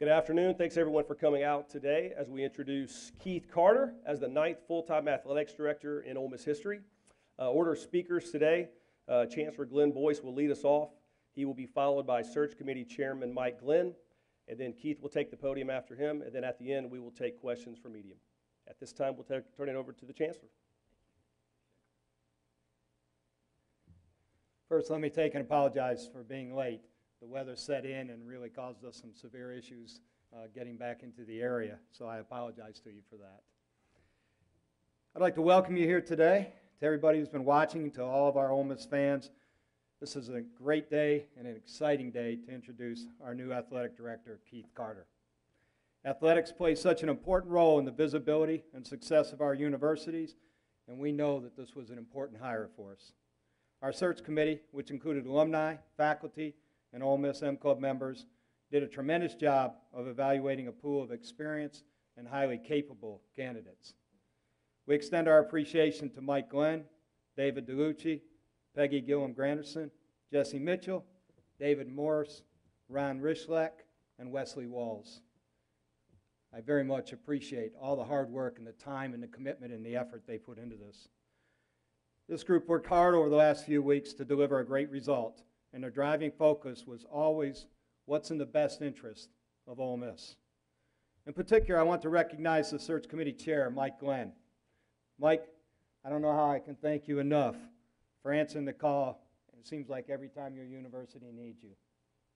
Good afternoon. Thanks everyone for coming out today as we introduce Keith Carter as the ninth full-time athletics director in Ole Miss history. Uh, order of speakers today, uh, Chancellor Glenn Boyce will lead us off. He will be followed by Search Committee Chairman Mike Glenn, and then Keith will take the podium after him, and then at the end, we will take questions from medium. At this time, we'll ta- turn it over to the Chancellor. First, let me take and apologize for being late. The weather set in and really caused us some severe issues uh, getting back into the area, so I apologize to you for that. I'd like to welcome you here today, to everybody who's been watching, to all of our Ole Miss fans. This is a great day and an exciting day to introduce our new athletic director, Keith Carter. Athletics plays such an important role in the visibility and success of our universities, and we know that this was an important hire for us. Our search committee, which included alumni, faculty, and Ole Miss M Club members, did a tremendous job of evaluating a pool of experienced and highly capable candidates. We extend our appreciation to Mike Glenn, David Dellucci, Peggy Gillom Granderson, Jesse Mitchell, David Morris, Ron Rychlak, and Wesley Walls. I very much appreciate all the hard work and the time and the commitment and the effort they put into this. This group worked hard over the last few weeks to deliver a great result, and their driving focus was always what's in the best interest of Ole Miss. In particular, I want to recognize the search committee chair, Mike Glenn. Mike, I don't know how I can thank you enough for answering the call. It seems like every time your university needs you.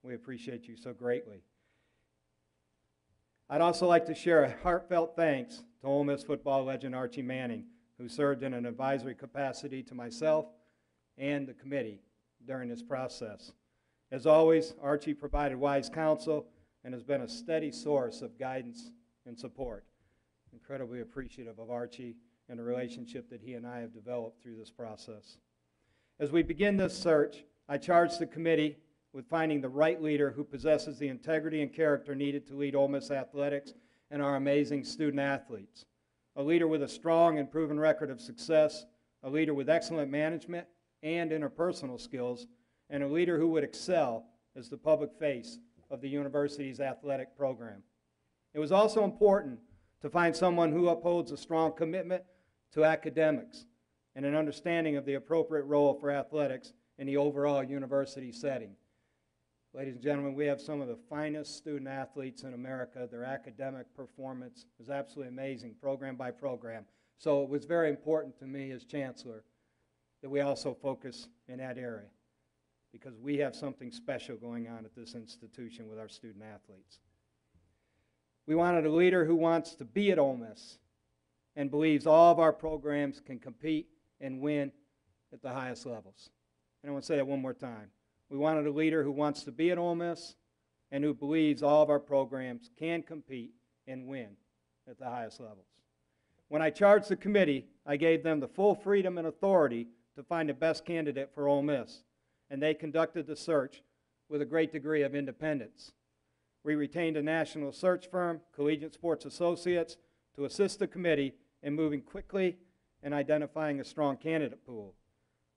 We appreciate you so greatly. I'd also like to share a heartfelt thanks to Ole Miss football legend Archie Manning, who served in an advisory capacity to myself and the committee during this process. As always, Archie provided wise counsel and has been a steady source of guidance and support. Incredibly appreciative of Archie and the relationship that he and I have developed through this process. As we begin this search, I charge the committee with finding the right leader who possesses the integrity and character needed to lead Ole Miss athletics and our amazing student athletes. A leader with a strong and proven record of success, a leader with excellent management and interpersonal skills, and a leader who would excel as the public face of the university's athletic program. It was also important to find someone who upholds a strong commitment to academics and an understanding of the appropriate role for athletics in the overall university setting. Ladies and gentlemen, we have some of the finest student athletes in America. Their academic performance is absolutely amazing, program by program. So it was very important to me as chancellor that we also focus in that area because we have something special going on at this institution with our student athletes. We wanted a leader who wants to be at Ole Miss and believes all of our programs can compete and win at the highest levels. And I want to say that one more time. We wanted a leader who wants to be at Ole Miss and who believes all of our programs can compete and win at the highest levels. When I charged the committee, I gave them the full freedom and authority to find the best candidate for Ole Miss, and they conducted the search with a great degree of independence. We retained a national search firm, Collegiate Sports Associates, to assist the committee in moving quickly and identifying a strong candidate pool.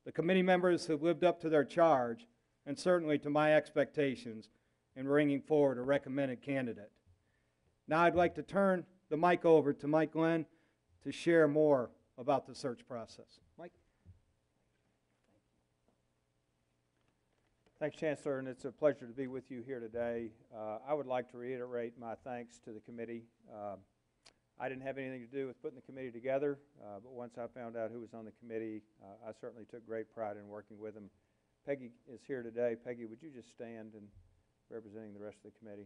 The committee members have lived up to their charge and certainly to my expectations in bringing forward a recommended candidate. Now I'd like to turn the mic over to Mike Glenn to share more about the search process. Mike? Thanks, Chancellor, and it's a pleasure to be with you here today. Uh, I would like to reiterate my thanks to the committee. Uh, I didn't have anything to do with putting the committee together, uh, but once I found out who was on the committee, uh, I certainly took great pride in working with them. Peggy is here today. Peggy, would you just stand and representing the rest of the committee?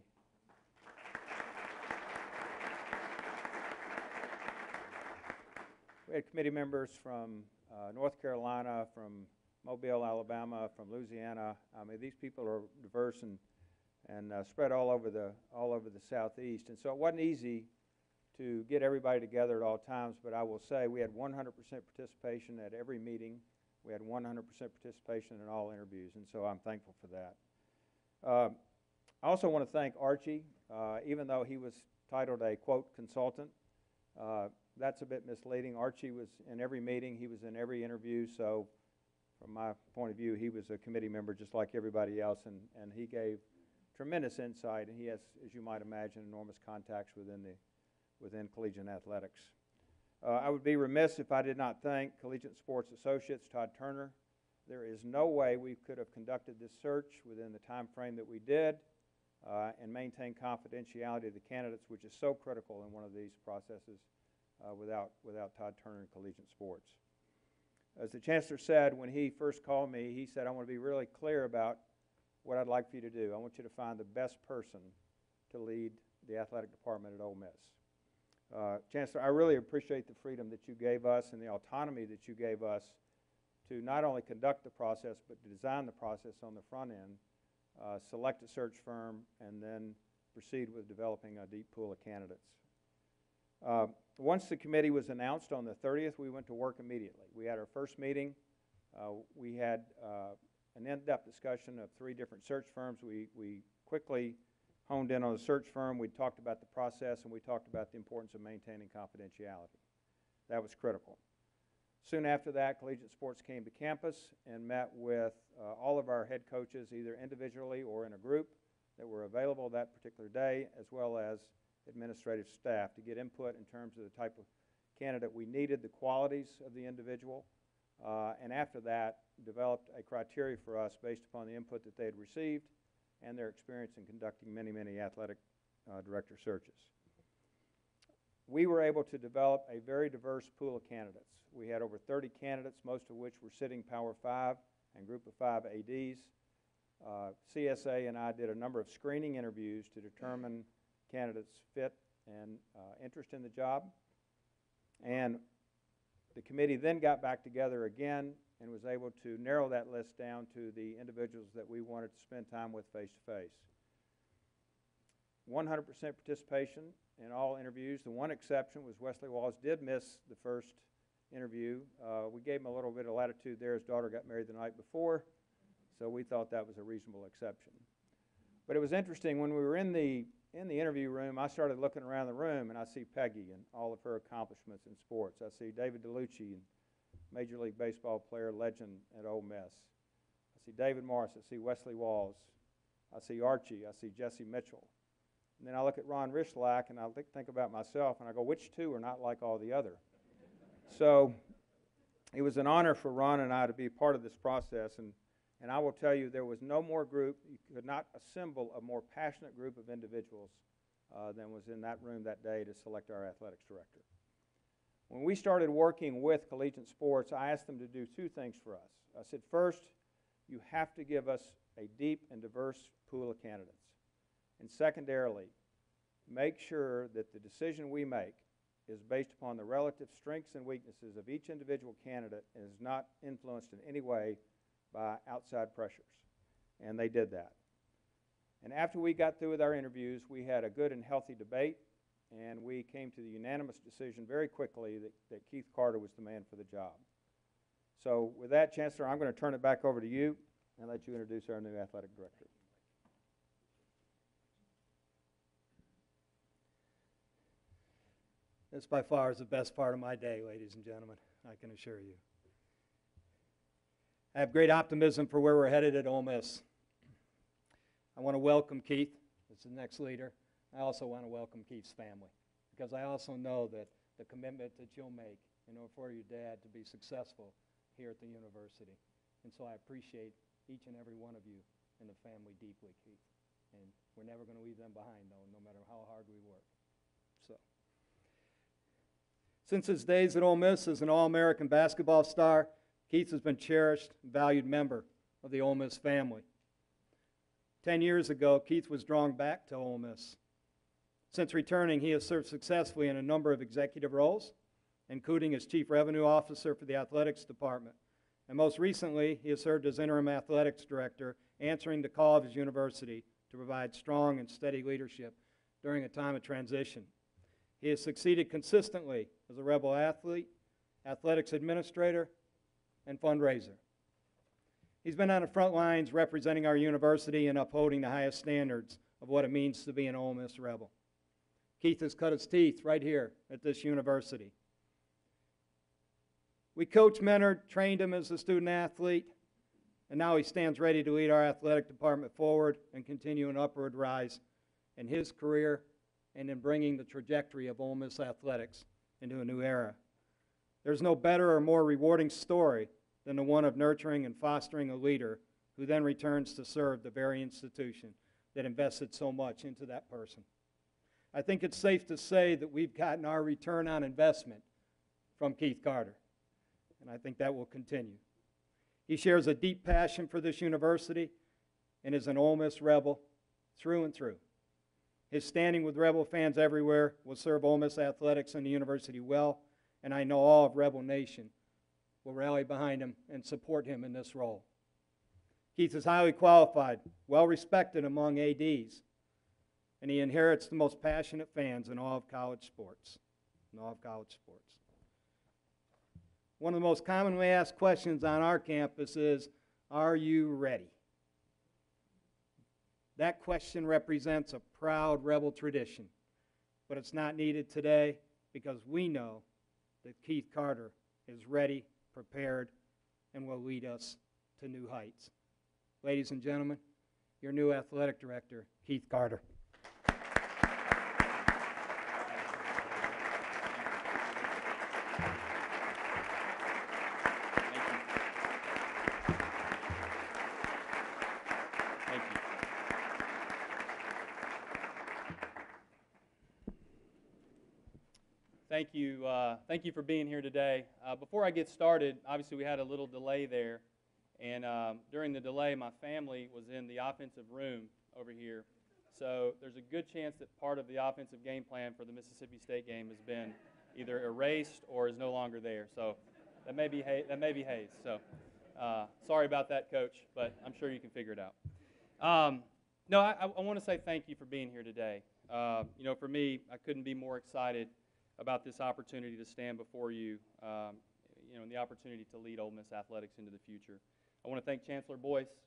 We had committee members from uh, North Carolina, from Mobile, Alabama, from Louisiana. I mean, these people are diverse and and uh, spread all over the all over the southeast. And so it wasn't easy to get everybody together at all times. But I will say we had 100% participation at every meeting. We had 100% participation in all interviews, and so I'm thankful for that. Uh, I also want to thank Archie, uh, even though he was titled a quote consultant. Uh, that's a bit misleading. Archie was in every meeting, he was in every interview, so from my point of view, he was a committee member just like everybody else, and, and he gave tremendous insight, and he has, as you might imagine, enormous contacts within the, within collegiate athletics. Uh, I would be remiss if I did not thank Collegiate Sports Associates, Todd Turner. There is no way we could have conducted this search within the time frame that we did uh, and maintain confidentiality of the candidates, which is so critical in one of these processes, uh, without, without Todd Turner and Collegiate Sports. As the Chancellor said, when he first called me, he said, I want to be really clear about what I'd like for you to do. I want you to find the best person to lead the athletic department at Ole Miss. Uh, Chancellor, I really appreciate the freedom that you gave us and the autonomy that you gave us to not only conduct the process, but to design the process on the front end, uh, select a search firm, and then proceed with developing a deep pool of candidates. Uh, once the committee was announced on the 30th, we went to work immediately. We had our first meeting. Uh, we had uh, an in-depth discussion of three different search firms. We, we quickly honed in on the search firm. We talked about the process, and we talked about the importance of maintaining confidentiality. That was critical. Soon after that, Collegiate Sports came to campus and met with uh, all of our head coaches, either individually or in a group that were available that particular day, as well as administrative staff to get input in terms of the type of candidate we needed, the qualities of the individual, uh, and after that, developed a criteria for us based upon the input that they had received and their experience in conducting many, many athletic uh, director searches. We were able to develop a very diverse pool of candidates. We had over 30 candidates, most of which were sitting Power 5 and Group of 5 ADs. Uh, CSA and I did a number of screening interviews to determine candidates' fit and uh, interest in the job. And the committee then got back together again and was able to narrow that list down to the individuals that we wanted to spend time with face to face. 100% participation in all interviews. The one exception was Wesley Walls did miss the first interview. Uh, we gave him a little bit of latitude there. His daughter got married the night before, so we thought that was a reasonable exception. But it was interesting when we were in the in the interview room. I started looking around the room, and I see Peggy and all of her accomplishments in sports. I see David Dellucci, Major League Baseball player, legend at Ole Miss. I see David Morris. I see Wesley Walls. I see Archie. I see Jesse Mitchell. And then I look at Ron Rychlak, and I think, think about myself, and I go, which two are not like all the other? so it was an honor for Ron and I to be part of this process. And, and I will tell you, there was no more group, you could not assemble a more passionate group of individuals uh, than was in that room that day to select our athletics director. When we started working with collegiate sports, I asked them to do two things for us. I said, first, you have to give us a deep and diverse pool of candidates. And secondarily, make sure that the decision we make is based upon the relative strengths and weaknesses of each individual candidate and is not influenced in any way by outside pressures. And they did that. And after we got through with our interviews, we had a good and healthy debate, and we came to the unanimous decision very quickly that, that Keith Carter was the man for the job. So, with that, Chancellor, I'm going to turn it back over to you and let you introduce our new athletic director. This by far is the best part of my day, ladies and gentlemen, I can assure you. I have great optimism for where we're headed at Ole Miss. I want to welcome Keith as the next leader. I also want to welcome Keith's family because I also know that the commitment that you'll make in order for your dad to be successful here at the university. And so I appreciate each and every one of you and the family deeply, Keith. And we're never going to leave them behind, though, no matter how hard we work. So. Since his days at Ole Miss as an All-American basketball star, Keith has been a cherished and valued member of the Ole Miss family. Ten years ago, Keith was drawn back to Ole Miss. Since returning, he has served successfully in a number of executive roles, including as Chief Revenue Officer for the Athletics Department. And most recently, he has served as Interim Athletics Director, answering the call of his university to provide strong and steady leadership during a time of transition. He has succeeded consistently as a rebel athlete, athletics administrator, and fundraiser. He's been on the front lines representing our university and upholding the highest standards of what it means to be an Ole Miss rebel. Keith has cut his teeth right here at this university. We coached, mentored, trained him as a student athlete, And now he stands ready to lead our athletic department forward and continue an upward rise in his career and in bringing the trajectory of Ole Miss athletics into a new era. There's no better or more rewarding story than the one of nurturing and fostering a leader who then returns to serve the very institution that invested so much into that person. I think it's safe to say that we've gotten our return on investment from Keith Carter, and I think that will continue. He shares a deep passion for this university and is an Ole Miss rebel through and through. His standing with Rebel fans everywhere will serve Ole Miss athletics and the university well, and I know all of Rebel Nation will rally behind him and support him in this role. Keith is highly qualified, well respected among ADs, and he inherits the most passionate fans in all of college sports. In all of college sports. One of the most commonly asked questions on our campus is Are you ready? That question represents a proud rebel tradition, but it's not needed today because we know that Keith Carter is ready, prepared, and will lead us to new heights. Ladies and gentlemen, your new athletic director, Keith Carter. Thank you. Thank you. Uh, thank you for being here today. Uh, before I get started, obviously we had a little delay there, and um, during the delay, my family was in the offensive room over here. So there's a good chance that part of the offensive game plan for the Mississippi State game has been either erased or is no longer there. So that may be ha- that may be Hayes. So uh, sorry about that, Coach, but I'm sure you can figure it out. Um, no, I, I want to say thank you for being here today. Uh, you know, for me, I couldn't be more excited about this opportunity to stand before you, um, you know, and the opportunity to lead Ole Miss athletics into the future. I want to thank Chancellor Boyce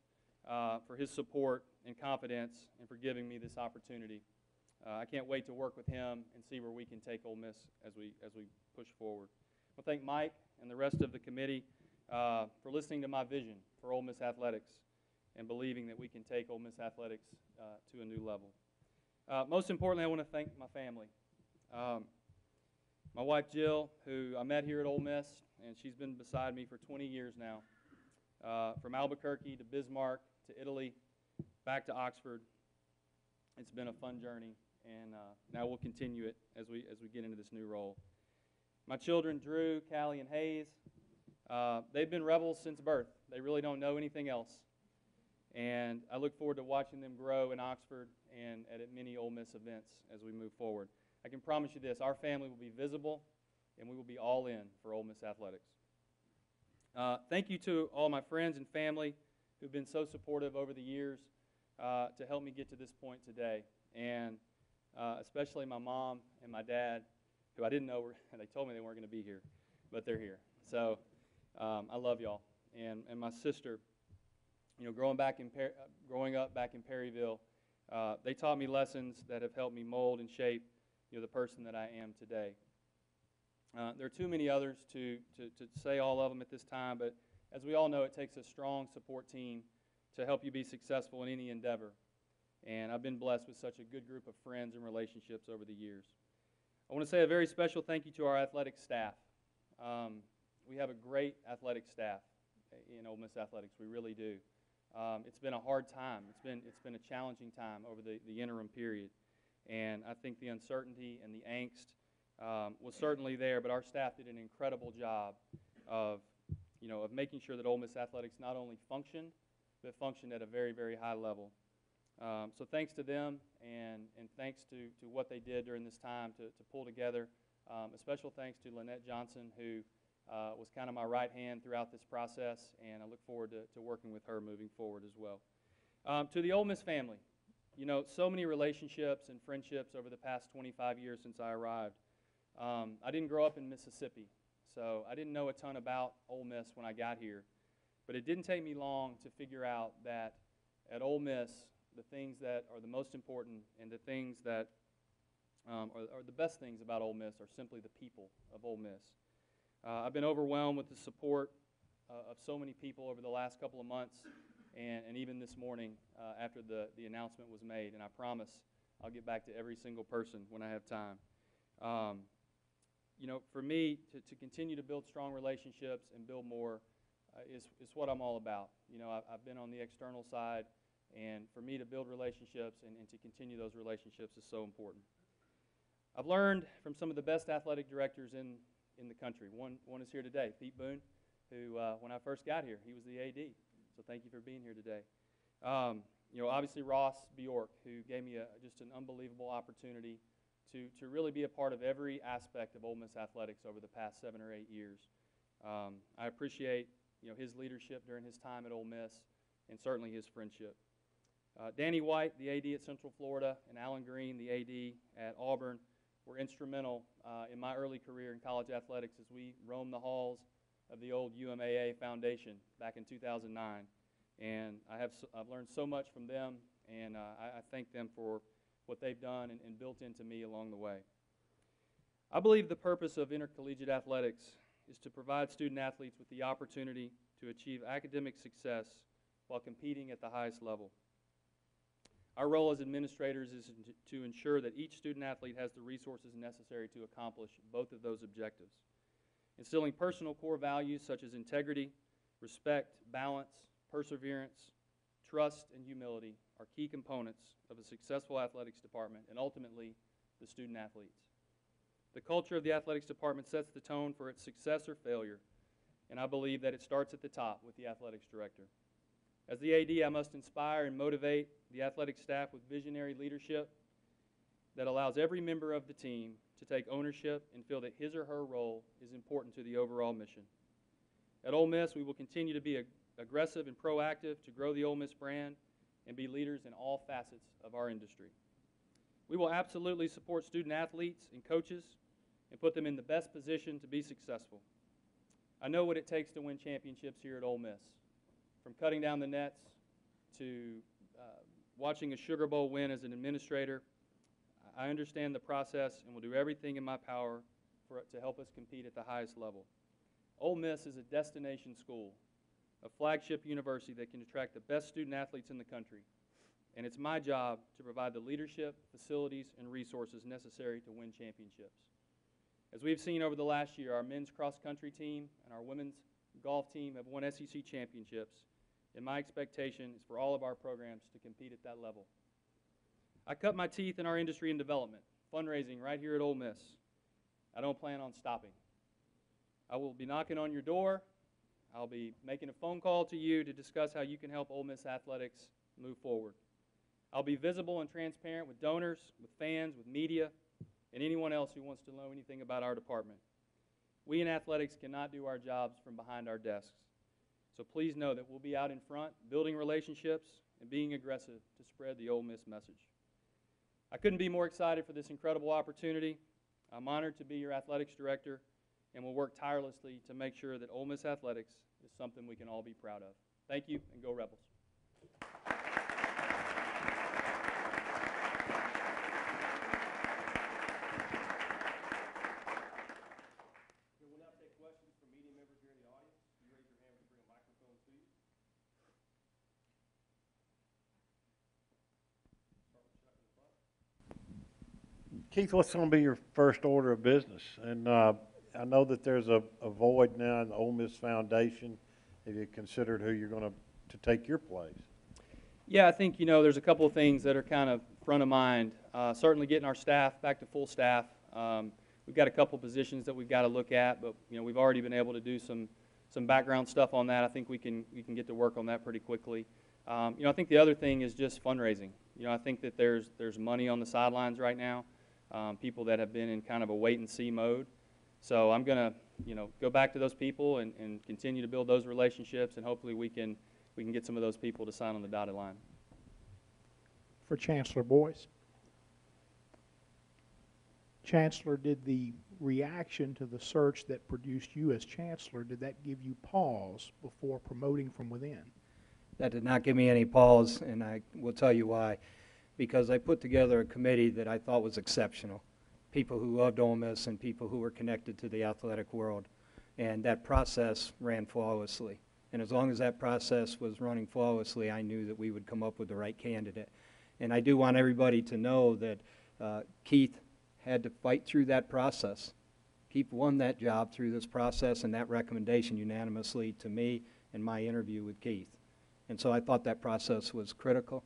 uh, for his support and confidence and for giving me this opportunity. Uh, I can't wait to work with him and see where we can take Ole Miss as we, as we push forward. I want to thank Mike and the rest of the committee uh, for listening to my vision for Ole Miss athletics and believing that we can take Ole Miss athletics uh, to a new level. Uh, most importantly, I want to thank my family. Um, my wife Jill, who I met here at Ole Miss, and she's been beside me for 20 years now. Uh, from Albuquerque to Bismarck to Italy, back to Oxford. It's been a fun journey, and uh, now we'll continue it as we as we get into this new role. My children, Drew, Callie, and Hayes, uh, they've been rebels since birth. They really don't know anything else, and I look forward to watching them grow in Oxford and at many Ole Miss events as we move forward. I can promise you this: our family will be visible, and we will be all in for Ole Miss athletics. Uh, thank you to all my friends and family who've been so supportive over the years uh, to help me get to this point today, and uh, especially my mom and my dad, who I didn't know were. They told me they weren't going to be here, but they're here. So um, I love y'all, and and my sister. You know, growing back in per- growing up back in Perryville, uh, they taught me lessons that have helped me mold and shape you know the person that I am today. Uh, there are too many others to, to, to say all of them at this time, but as we all know, it takes a strong support team to help you be successful in any endeavor. And I've been blessed with such a good group of friends and relationships over the years. I want to say a very special thank you to our athletic staff. Um, we have a great athletic staff in Ole Miss Athletics. We really do. Um, it's been a hard time. It's been, it's been a challenging time over the, the interim period. And I think the uncertainty and the angst um, was certainly there, but our staff did an incredible job of, you know, of making sure that Ole Miss athletics not only functioned, but functioned at a very, very high level. Um, so thanks to them, and, and thanks to, to what they did during this time to, to pull together. Um, a special thanks to Lynnette Johnson, who uh, was kind of my right hand throughout this process, and I look forward to, to working with her moving forward as well. Um, to the Ole Miss family, you know, so many relationships and friendships over the past 25 years since I arrived. Um, I didn't grow up in Mississippi, so I didn't know a ton about Ole Miss when I got here. But it didn't take me long to figure out that at Ole Miss, the things that are the most important and the things that um, are, are, the best things about Ole Miss are simply the people of Ole Miss. Uh, I've been overwhelmed with the support uh, of so many people over the last couple of months and, and even this morning uh, after the, the announcement was made. And I promise I'll get back to every single person when I have time. Um, you know, for me, to, to continue to build strong relationships and build more uh, is, is what I'm all about. You know, I've, I've been on the external side, and for me to build relationships and, and to continue those relationships is so important. I've learned from some of the best athletic directors in, in the country. One, one is here today, Pete Boone, who, uh, when I first got here, he was the AD. So thank you for being here today. Um, you know, obviously Ross Bjork, who gave me a, just an unbelievable opportunity to, to really be a part of every aspect of Ole Miss athletics over the past seven or eight years. Um, I appreciate you know, his leadership during his time at Ole Miss and certainly his friendship. Uh, Danny White, the AD at Central Florida, and Allen Greene, the AD at Auburn, were instrumental uh, in my early career in college athletics as we roamed the halls of the old UMAA Foundation back in 2009. And I have I've learned so much from them, and uh, I, I thank them for what they've done and, and built into me along the way. I believe the purpose of intercollegiate athletics is to provide student athletes with the opportunity to achieve academic success while competing at the highest level. Our role as administrators is to ensure that each student athlete has the resources necessary to accomplish both of those objectives. Instilling personal core values such as integrity, respect, balance, perseverance, trust, and humility are key components of a successful athletics department and ultimately the student athletes. The culture of the athletics department sets the tone for its success or failure, and I believe that it starts at the top with the athletics director. As the AD, I must inspire and motivate the athletic staff with visionary leadership that allows every member of the team to take ownership and feel that his or her role is important to the overall mission. At Ole Miss, we will continue to be ag aggressive and proactive to grow the Ole Miss brand and be leaders in all facets of our industry. We will absolutely support student athletes and coaches and put them in the best position to be successful. I know what it takes to win championships here at Ole Miss, from cutting down the nets to uh, watching a Sugar Bowl win as an administrator. I understand the process and will do everything in my power for to help us compete at the highest level. Ole Miss is a destination school, a flagship university that can attract the best student athletes in the country and it's my job to provide the leadership, facilities, and resources necessary to win championships. As we've seen over the last year, our men's cross country team and our women's golf team have won SEC championships, and my expectation is for all of our programs to compete at that level. I cut my teeth in our industry and development, fundraising right here at Ole Miss. I don't plan on stopping. I will be knocking on your door. I'll be making a phone call to you to discuss how you can help Ole Miss athletics move forward. I'll be visible and transparent with donors, with fans, with media, and anyone else who wants to know anything about our department. We in athletics cannot do our jobs from behind our desks. So please know that we'll be out in front, building relationships and being aggressive to spread the Ole Miss message. I couldn't be more excited for this incredible opportunity. I'm honored to be your athletics director and will work tirelessly to make sure that Ole Miss athletics is something we can all be proud of. Thank you, and go Rebels. Okay, we'll now take questions from media members here in the audience. You raise your hand, we bring a microphone to you. Start with Chuck in the front. Keith, what's going to be your first order of business? And uh, I know that there's a, a void now in the Ole Miss Foundation. Have you considered who you're going to, to take your place? Yeah, I think, you know, there's a couple of things that are kind of front of mind. Uh, certainly getting our staff back to full staff. Um, we've got a couple positions that we've got to look at, but, you know, we've already been able to do some, some background stuff on that. I think we can, we can get to work on that pretty quickly. Um, you know, I think the other thing is just fundraising. You know, I think that there's, there's money on the sidelines right now, um, people that have been in kind of a wait-and-see mode. So I'm going to, you know, go back to those people and, and continue to build those relationships, and hopefully we can, we can get some of those people to sign on the dotted line. for Chancellor Boyce. Chancellor, did the reaction to the search that produced you as chancellor, did that give you pause before promoting from within? That did not give me any pause, and I will tell you why. Because I put together a committee that I thought was exceptional. People who loved Ole Miss and people who were connected to the athletic world. And that process ran flawlessly. And as long as that process was running flawlessly, I knew that we would come up with the right candidate. And I do want everybody to know that uh, Keith had to fight through that process. Keith won that job through this process and that recommendation unanimously to me in my interview with Keith. And so I thought that process was critical,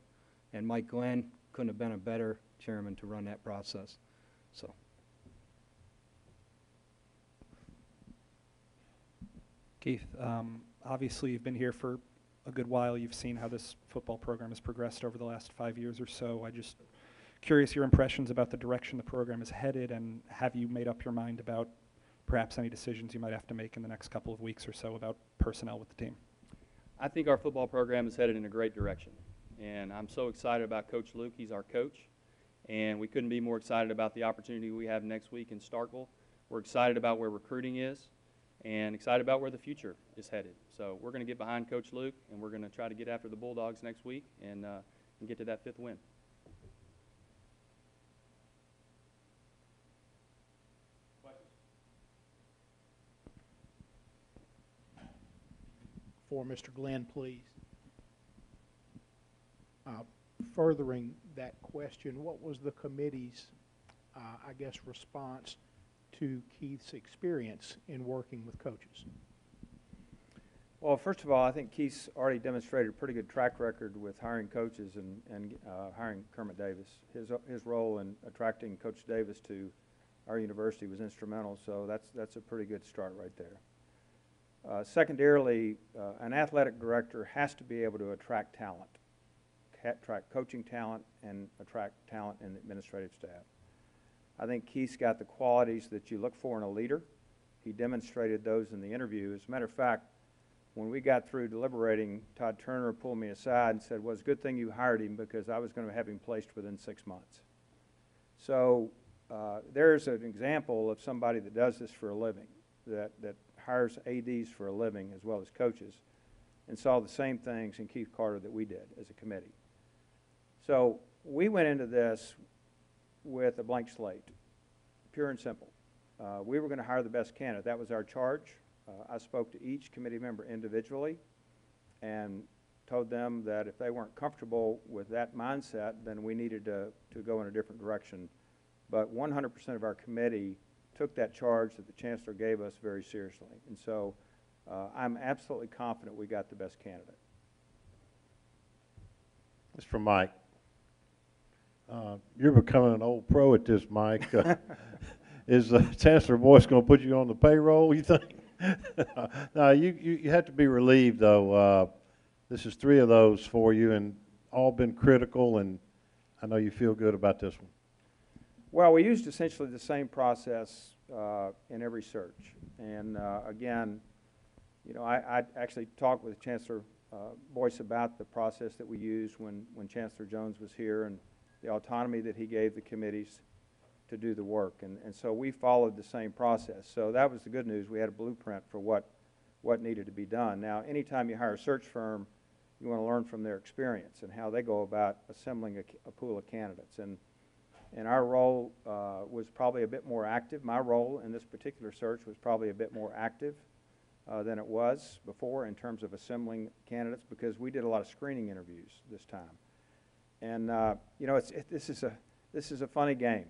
and Mike Glenn couldn't have been a better chairman to run that process. So, Keith, um, obviously you've been here for a good while. You've seen how this football program has progressed over the last five years or so. I just curious your impressions about the direction the program is headed, and have you made up your mind about perhaps any decisions you might have to make in the next couple of weeks or so about personnel with the team? I think our football program is headed in a great direction. And I'm so excited about Coach Luke. He's our coach. And we couldn't be more excited about the opportunity we have next week in Starkville. We're excited about where recruiting is and excited about where the future is headed. So we're going to get behind Coach Luke and we're going to try to get after the Bulldogs next week and, uh, and get to that fifth win. For Mr. Glenn, please. Uh, Furthering that question, what was the committee's, uh, I guess, response to Keith's experience in working with coaches? Well, first of all, I think Keith's already demonstrated a pretty good track record with hiring coaches and, and uh, hiring Kermit Davis. His, his role in attracting Coach Davis to our university was instrumental, so that's, that's a pretty good start right there. Uh, secondarily, uh, an athletic director has to be able to attract talent, attract coaching talent and attract talent in the administrative staff. I think Keith's got the qualities that you look for in a leader. He demonstrated those in the interview. As a matter of fact, when we got through deliberating, Todd Turner pulled me aside and said, well, it's a good thing you hired him because I was going to have him placed within six months. So uh, there's an example of somebody that does this for a living, that, that hires ADs for a living as well as coaches, and saw the same things in Keith Carter that we did as a committee. So we went into this with a blank slate, pure and simple. Uh, we were going to hire the best candidate. That was our charge. Uh, I spoke to each committee member individually and told them that if they weren't comfortable with that mindset, then we needed to, to go in a different direction. But 100% of our committee took that charge that the chancellor gave us very seriously. And so uh, I'm absolutely confident we got the best candidate. It's for Mike. Uh, You're becoming an old pro at this, Mike. Uh, Is uh, Chancellor Boyce going to put you on the payroll, you think? No, you, you you have to be relieved, though. Uh, This is three of those for you, and all been critical, and I know you feel good about this one. Well, we used essentially the same process uh, in every search. And uh, again, you know, I, I actually talked with Chancellor uh, Boyce about the process that we used when, when Chancellor Jones was here and the autonomy that he gave the committees to do the work. And, and so we followed the same process. So that was the good news. We had a blueprint for what, what needed to be done. Now, anytime you hire a search firm, you want to learn from their experience and how they go about assembling a, a pool of candidates. And and our role uh, was probably a bit more active. My role in this particular search was probably a bit more active uh, than it was before in terms of assembling candidates because we did a lot of screening interviews this time. And uh, you know, it's, it, this is a this is a funny game.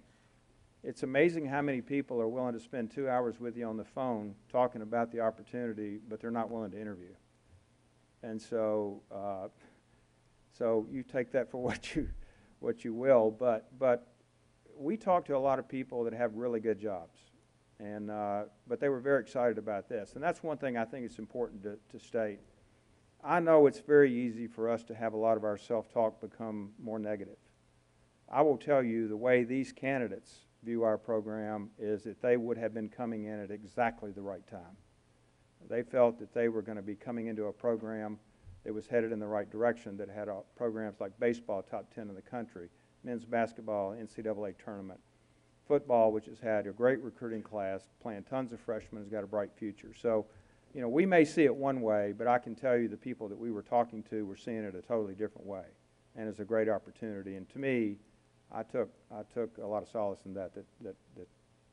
It's amazing how many people are willing to spend two hours with you on the phone talking about the opportunity, but they're not willing to interview. And so, uh, so you take that for what you what you will. But but we talked to a lot of people that have really good jobs, and uh, but they were very excited about this, and that's one thing I think it's important to, to state. I know it's very easy for us to have a lot of our self-talk become more negative. I will tell you the way these candidates view our program is that they would have been coming in at exactly the right time. They felt that they were going to be coming into a program that was headed in the right direction, that had uh, programs like baseball, top 10 in the country, men's basketball, NCAA tournament. Football, which has had a great recruiting class, playing tons of freshmen, has got a bright future. So, you know, we may see it one way, but I can tell you the people that we were talking to were seeing it a totally different way. And it's a great opportunity. And to me, I took, I took a lot of solace in that, that, that, that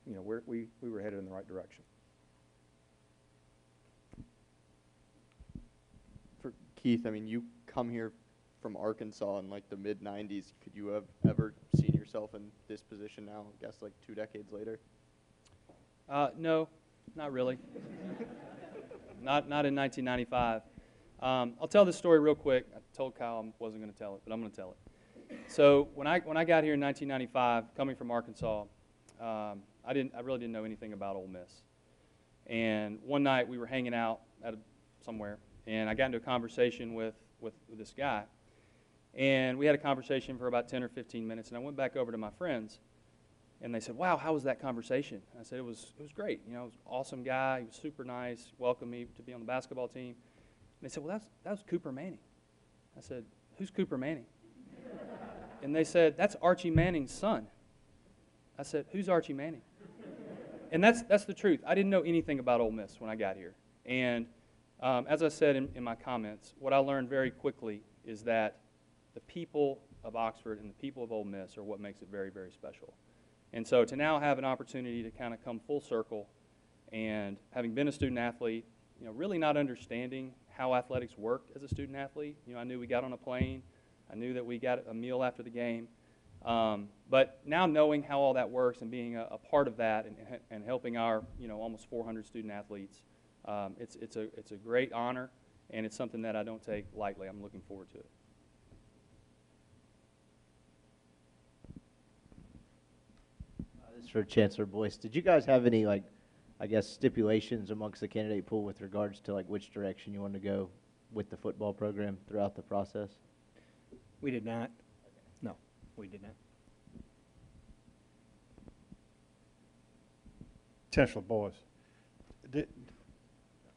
you know, we we, we were headed in the right direction. For Keith, I mean, you come here from Arkansas in like the mid 90s. Could you have ever seen yourself in this position now, I guess like two decades later? Uh, no, not really. not, not in 1995. Um, I'll tell this story real quick. I told Kyle I wasn't going to tell it, but I'm going to tell it. So when I, when I got here in 1995, coming from Arkansas, um, I, didn't, I really didn't know anything about Ole Miss. And one night we were hanging out at a, somewhere, and I got into a conversation with, with, with this guy. And we had a conversation for about 10 or 15 minutes, and I went back over to my friends, and they said, "Wow, how was that conversation?" I said, "It was it was great. You know, it was an awesome guy. He was super nice. Welcomed me to be on the basketball team." And they said, "Well, that's that was Cooper Manning." I said, "Who's Cooper Manning?" and they said, "That's Archie Manning's son." I said, "Who's Archie Manning?" and that's that's the truth. I didn't know anything about Ole Miss when I got here, and um, as I said in, in my comments, what I learned very quickly is that the people of Oxford and the people of Ole Miss are what makes it very, very special. And so to now have an opportunity to kind of come full circle and having been a student athlete, you know, really not understanding how athletics worked as a student athlete. You know, I knew we got on a plane. I knew that we got a meal after the game. Um, but now knowing how all that works and being a, a part of that and, and helping our, you know, almost 400 student athletes, um, it's, it's, a, it's a great honor and it's something that I don't take lightly. I'm looking forward to it. Uh, This is for Chancellor Boyce. Did you guys have any, like, I guess stipulations amongst the candidate pool with regards to like which direction you wanted to go with the football program throughout the process? We did not. No, we did not. Chancellor Boyce, did-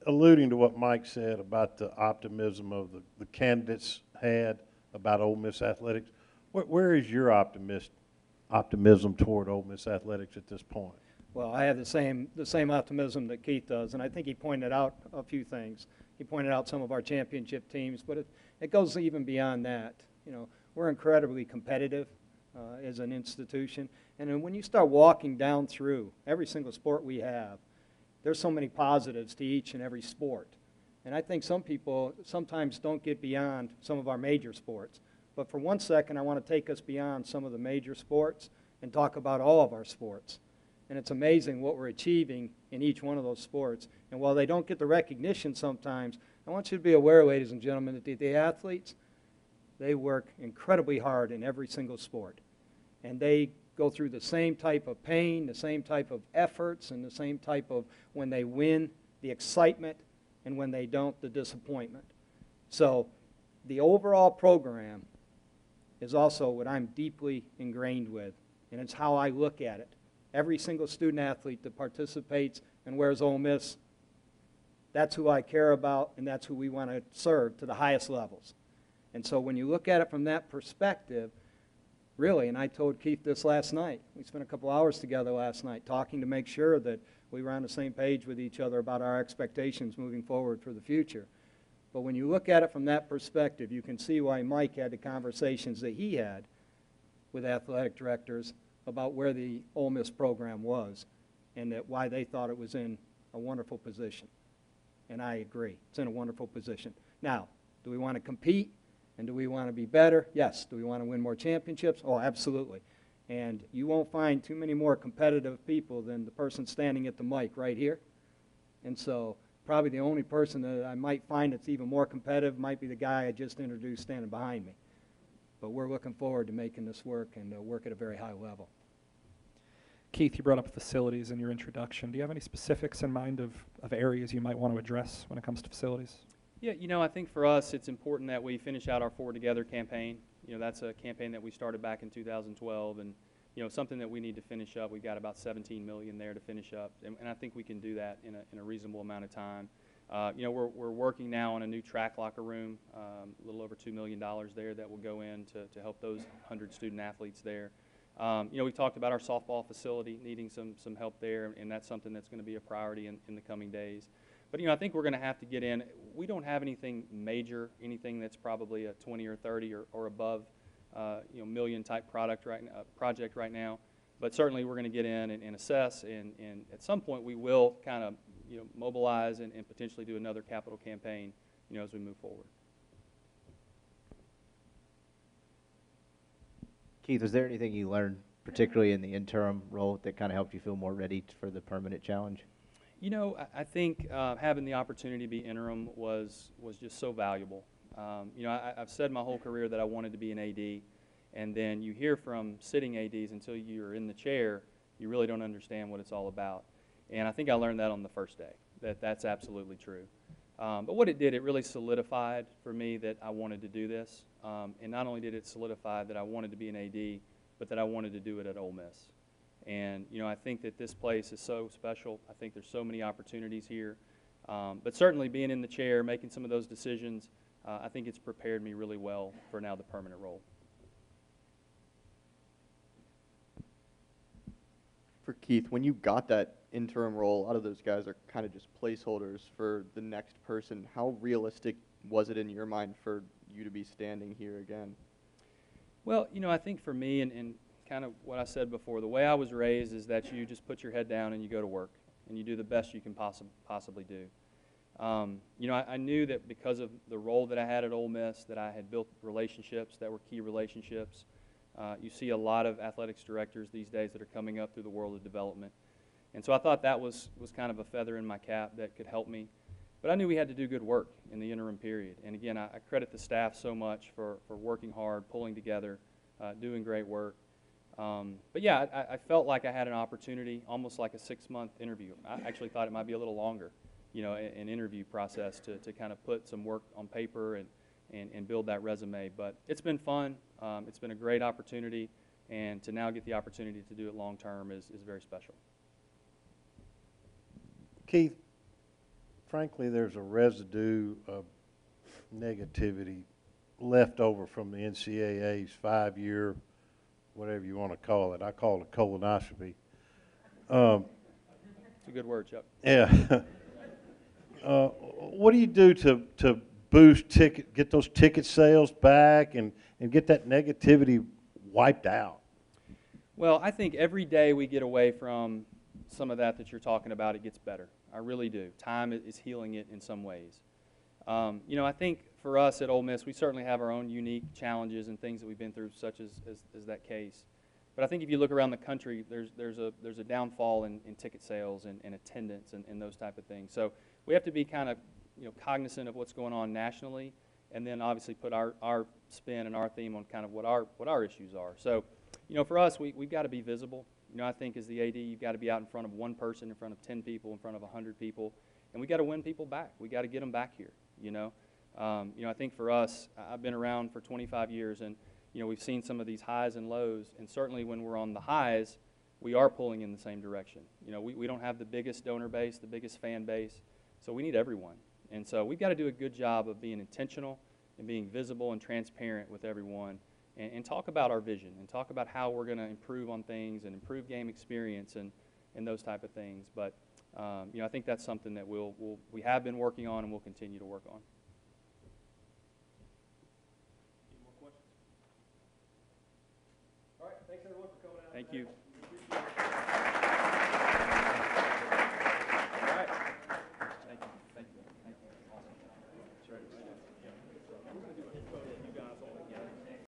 alluding to what Mike said about the optimism of the, the candidates had about Ole Miss athletics, where, where is your optimist, optimism toward Ole Miss athletics at this point? Well, I have the same, the same optimism that Keith does, and I think he pointed out a few things. He pointed out some of our championship teams, but it, it goes even beyond that. You know, we're incredibly competitive uh, as an institution, and then when you start walking down through every single sport we have, there's so many positives to each and every sport. And I think some people sometimes don't get beyond some of our major sports. But for one second, I want to take us beyond some of the major sports and talk about all of our sports. And it's amazing what we're achieving in each one of those sports. And while they don't get the recognition sometimes, I want you to be aware, ladies and gentlemen, that the, the athletes, they work incredibly hard in every single sport. And they go through the same type of pain, the same type of efforts, and the same type of when they win, the excitement, and when they don't, the disappointment. So the overall program is also what I'm deeply ingrained with, and it's how I look at it. Every single student athlete that participates and wears Ole Miss, that's who I care about, and that's who we want to serve to the highest levels. And so when you look at it from that perspective, really, and I told Keith this last night, we spent a couple hours together last night talking to make sure that we were on the same page with each other about our expectations moving forward for the future. But when you look at it from that perspective, you can see why Mike had the conversations that he had with athletic directors about where the Ole Miss program was and that why they thought it was in a wonderful position. And I agree. It's in a wonderful position. Now, do we want to compete and do we want to be better? Yes. Do we want to win more championships? Oh, absolutely. And you won't find too many more competitive people than the person standing at the mic right here. And so, probably the only person that I might find that's even more competitive might be the guy I just introduced standing behind me. But we're looking forward to making this work and uh, work at a very high level. Keith, you brought up facilities in your introduction. Do you have any specifics in mind of, of areas you might want to address when it comes to facilities? Yeah, you know, I think for us, it's important that we finish out our Forward Together campaign. You know, that's a campaign that we started back in 2012, and you know, something that we need to finish up. We've got about 17 million there to finish up, and, and I think we can do that in a, in a reasonable amount of time. Uh, you know, we're, we're working now on a new track locker room, um, a little over $2 million there that will go in to, to help those 100 student athletes there. Um, you know, we talked about our softball facility needing some, some help there, and that's something that's going to be a priority in, in the coming days. But, you know, I think we're going to have to get in. We don't have anything major, anything that's probably a 20 or 30 or, or above, uh, you know, million type product right, now, project right now. But certainly we're going to get in and, and assess, and, and, at some point we will kind of you know, mobilize and, and potentially do another capital campaign you know, as we move forward. Keith, is there anything you learned, particularly in the interim role, that kind of helped you feel more ready for the permanent challenge? You know, I, I think uh, having the opportunity to be interim was was just so valuable. Um, you know, I, I've said my whole career that I wanted to be an AD, and then you hear from sitting ADs until you're in the chair, you really don't understand what it's all about. And I think I learned that on the first day, that that's absolutely true. Um, but what it did, it really solidified for me that I wanted to do this. Um, and not only did it solidify that I wanted to be an AD, but that I wanted to do it at Ole Miss. And, you know, I think that this place is so special. I think there's so many opportunities here. Um, but certainly being in the chair, making some of those decisions, uh, I think it's prepared me really well for now the permanent role. For Keith, when you got that interim role, a lot of those guys are kind of just placeholders for the next person. How realistic was it in your mind for you to be standing here again? Well, you know, I think for me, and, and kind of what I said before, the way I was raised is that you just put your head down and you go to work and you do the best you can possi- possibly do. Um, you know, I, I knew that because of the role that I had at Ole Miss, that I had built relationships that were key relationships. Uh, you see a lot of athletics directors these days that are coming up through the world of development. And so I thought that was, was kind of a feather in my cap that could help me. But I knew we had to do good work in the interim period. And again, I, I credit the staff so much for, for working hard, pulling together, uh, doing great work. Um, but yeah, I, I felt like I had an opportunity, almost like a six-month interview. I actually thought it might be a little longer, you know, an interview process to, to kind of put some work on paper and, and, and build that resume. But it's been fun. Um, it's been a great opportunity. And to now get the opportunity to do it long-term is, is very special. Keith, frankly, there's a residue of negativity left over from the NCAA's five-year, whatever you want to call it. I call it a colonoscopy. Um, It's a good word, Chuck. yeah. uh, what do you do to, to boost ticket, get those ticket sales back and, and get that negativity wiped out? Well, I think every day we get away from some of that that you're talking about, it gets better. I really do. Time is healing it in some ways. Um, you know, I think for us at Ole Miss, we certainly have our own unique challenges and things that we've been through, such as, as, as that case. But I think if you look around the country, there's, there's, a, there's a downfall in, in ticket sales and, and attendance and, and those type of things. So we have to be kind of you know, cognizant of what's going on nationally and then obviously put our, our spin and our theme on kind of what our, what our issues are. So, you know, for us, we, we've got to be visible. You know, I think as the AD, you've got to be out in front of one person, in front of 10 people, in front of 100 people, and we got to win people back. We got to get them back here, you know. Um, you know, I think for us, I've been around for 25 years, and, you know, we've seen some of these highs and lows, and certainly when we're on the highs, we are pulling in the same direction. You know, we, we don't have the biggest donor base, the biggest fan base, so we need everyone. And so we've got to do a good job of being intentional and being visible and transparent with everyone and, and talk about our vision and talk about how we're going to improve on things and improve game experience and, and those type of things. But, um, you know, I think that's something that we'll, we'll, we have been working on and we'll continue to work on. All right, thanks everyone for coming out. Thank you.